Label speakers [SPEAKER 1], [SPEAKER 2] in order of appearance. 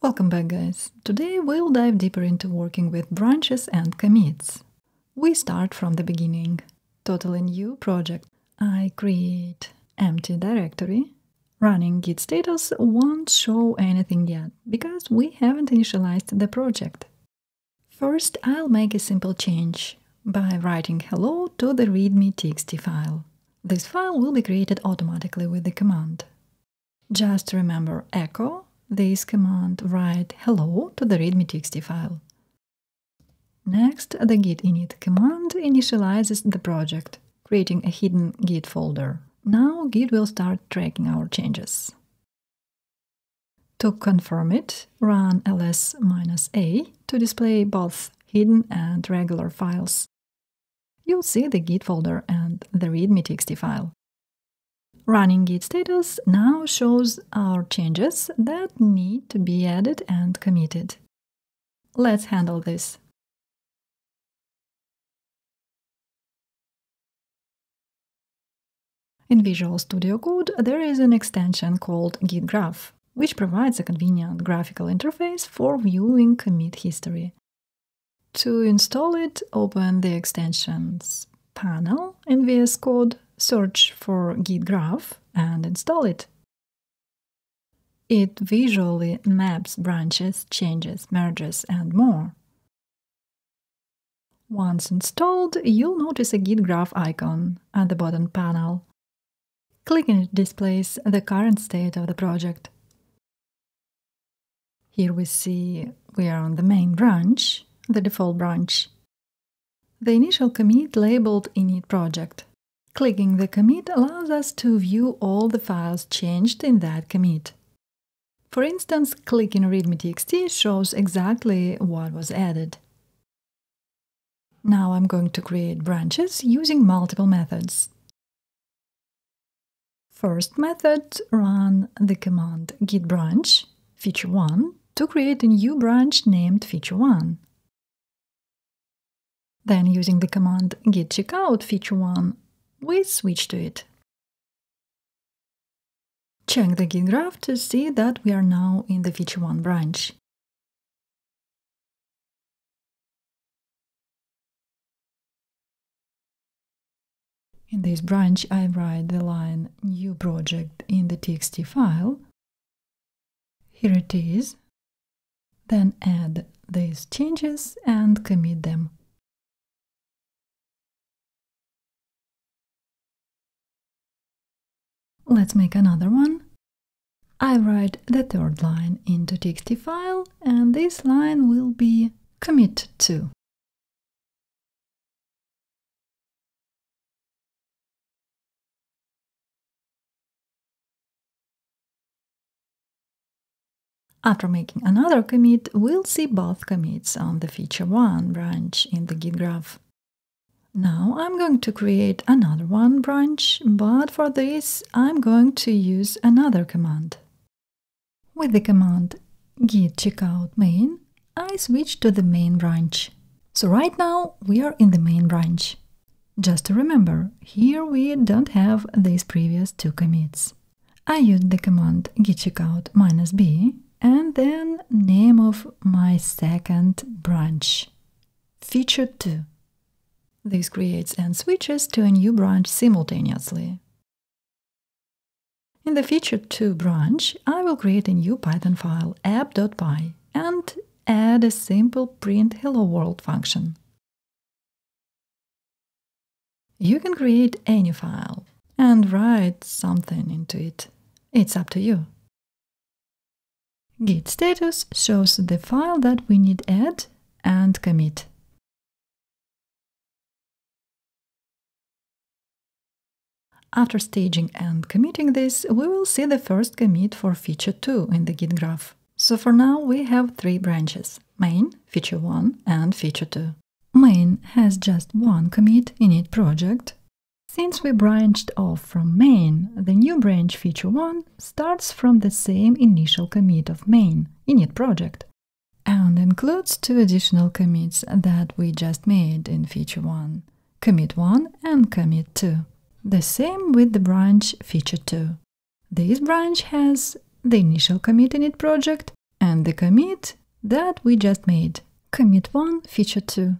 [SPEAKER 1] Welcome back guys! Today we'll dive deeper into working with branches and commits. We start from the beginning. Totally new project. I create empty directory. Running git status won't show anything yet, because we haven't initialized the project. First I'll make a simple change by writing hello to the readme.txt file. This file will be created automatically with the command. Just remember echo this command write hello to the readme.txt file. Next, the git init command initializes the project, creating a hidden git folder. Now Git will start tracking our changes. To confirm it, run ls-a to display both hidden and regular files. You'll see the Git folder and the readme.txt file. Running Git status now shows our changes that need to be added and committed. Let's handle this. In Visual Studio Code, there is an extension called Git Graph, which provides a convenient graphical interface for viewing commit history. To install it, open the extensions panel in VS Code search for Git Graph and install it. It visually maps branches, changes, merges, and more. Once installed, you'll notice a Git Graph icon at the bottom panel. Clicking it displays the current state of the project. Here we see we are on the main branch, the default branch. The initial commit labeled init project. Clicking the commit allows us to view all the files changed in that commit. For instance, clicking readme.txt shows exactly what was added. Now I'm going to create branches using multiple methods. First method, run the command git branch feature1 to create a new branch named feature1. Then using the command git checkout feature1 we switch to it. Check the Git graph to see that we are now in the feature 1 branch. In this branch, I write the line new project in the txt file. Here it is. Then add these changes and commit them. Let's make another one. I write the third line into txt file and this line will be commit to. After making another commit, we'll see both commits on the feature 1 branch in the Git graph. Now I'm going to create another one branch, but for this I'm going to use another command. With the command git checkout main, I switch to the main branch. So right now we are in the main branch. Just to remember, here we don't have these previous two commits. I use the command git checkout minus b and then name of my second branch, feature 2. This creates and switches to a new branch simultaneously. In the feature 2 branch, I will create a new Python file app.py and add a simple print hello world function. You can create any file and write something into it. It's up to you. Git status shows the file that we need add and commit. After staging and committing this, we will see the first commit for feature 2 in the Git graph. So for now we have three branches, main, feature 1 and feature 2. Main has just one commit init project. Since we branched off from main, the new branch feature 1 starts from the same initial commit of main init project and includes two additional commits that we just made in feature 1, commit 1 and commit 2. The same with the branch feature 2. This branch has the initial commit init project and the commit that we just made. Commit 1, feature 2.